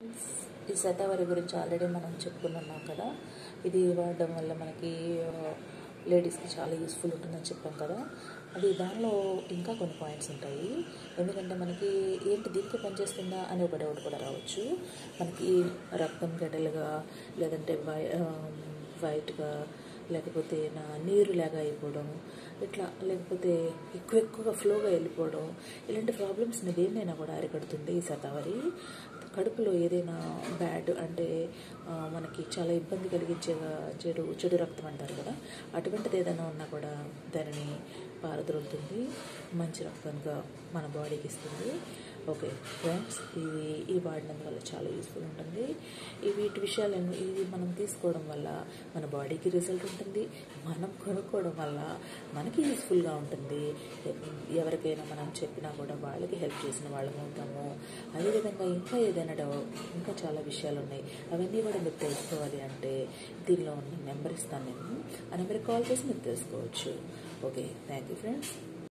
ఈ శతావరి గురించి ఆల్రెడీ మనం చెప్పుకున్నాం కదా. ఇది వాడడం వల్ల మనకి లేడీస్కి చాలా యూస్ఫుల్ ఉంటుందని చెప్పాం కదా. అది దానిలో ఇంకా కొన్ని పాయింట్స్ ఉంటాయి. ఎందుకంటే మనకి ఏంటి దీనికి పనిచేస్తుందా అని ఒక డౌట్ కూడా రావచ్చు. మనకి రక్తం గడ్డలుగా లేదంటే వై వైట్గా లేకపోతే నా నీరు లాగా అయిపోవడం ఇట్లా లేకపోతే ఎక్కువ ఎక్కువగా ఫ్లోగా వెళ్ళిపోవడం ఇలాంటి ప్రాబ్లమ్స్ని దేన్నైనా కూడా అరికడుతుంది ఈ శతావరి కడుపులో ఏదైనా బ్యాడ్ అంటే మనకి చాలా ఇబ్బంది కలిగించే చెడు చెడు రక్తం అంటారు కదా అటువంటిది ఏదైనా ఉన్నా కూడా దానిని పారద్రోలుతుంది మంచి రక్తంగా మన బాడీకి ఇస్తుంది. ఓకే ఫ్రెండ్స్ ఇది ఈ వాడడం వల్ల చాలా యూస్ఫుల్ ఉంటుంది. ఈ వీటి విషయాలను ఇది మనం తీసుకోవడం వల్ల మన బాడీకి రిజల్ట్ ఉంటుంది. మనం కొనుక్కోవడం వల్ల మనకి యూస్ఫుల్గా ఉంటుంది. ఎవరికైనా మనం చెప్పినా కూడా వాళ్ళకి హెల్ప్ చేసిన వాళ్ళం అవుతాము. అదేవిధంగా ఇంకా ఏదైనా డౌ- ఇంకా చాలా విషయాలు ఉన్నాయి అవన్నీ కూడా మీరు తెలుసుకోవాలి అంటే దీనిలో ఉన్న నెంబర్ ఇస్తాను నేను. ఆ నెంబర్కి కాల్ చేసి మీరు తెలుసుకోవచ్చు. Okay thank you friends